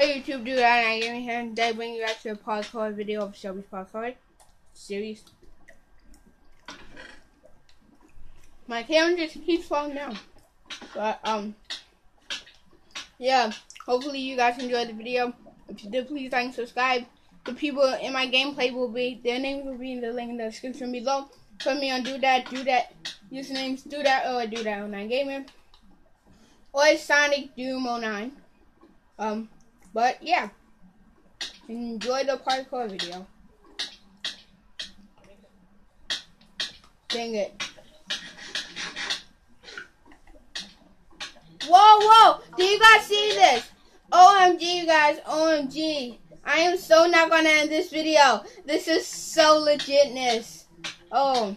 Hey YouTube, dude, I am here, and today bring you back to a podcast video of Shelby's podcast series. My camera just keeps falling down. But, um, yeah, hopefully you guys enjoyed the video. If you did, please like and subscribe. The people in my gameplay will be, their names will be in the link in the description below. Put me on Dodat, do that, usernames, Dodat, or Dodat09 Gaming. Or Sonic Doom 09. Um, but yeah, enjoy the parkour video. Dang it. Whoa, whoa! Do you guys see this? OMG, you guys, OMG. I am so not gonna end this video. This is so legitness. Oh.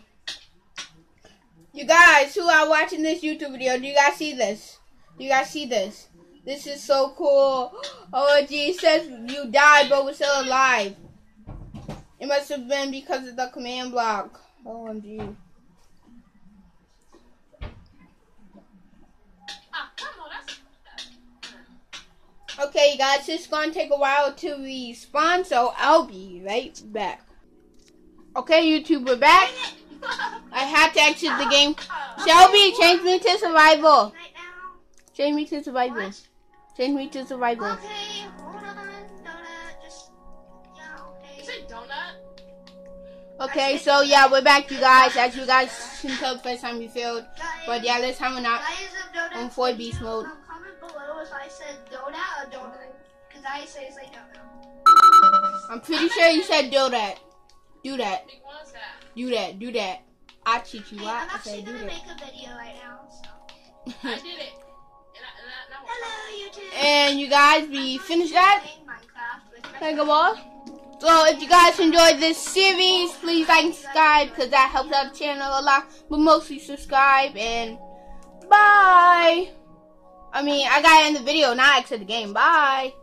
You guys who are watching this YouTube video, do you guys see this? Do you guys see this? This is so cool. Oh, it says you died but we're still alive. It must have been because of the command block. OMG. Okay, guys, it's to take a while to respawn, so I'll be right back. Okay, YouTube, we're back. I have to exit the game. Shelby, change me to survival. Change me to survival. Change me to survival. Okay, hold on, donut. Just, yeah, okay. You said donut? Okay, so yeah, we're back, you guys. As you guys can tell, the first time we failed. Guys, But yeah, this time we're not. guys of donut, on 4 beast you, mode. um, comment below if I said donut or donut. Because I say it's like donut. I'm pretty sure you said do that. Do that. Big one is that? Do that. Do that. I cheat you Hey, out. I'm actually said do gonna that. make a video right now, so. I did it. And I, and I, and I Hello, YouTube. And you guys, we finished that. Playing Minecraft with my Thank you all. So if you guys enjoyed this series, please like and subscribe because that helps out the channel a lot. But mostly subscribe and bye. I mean, I gotta end the video, not exit the game. Bye.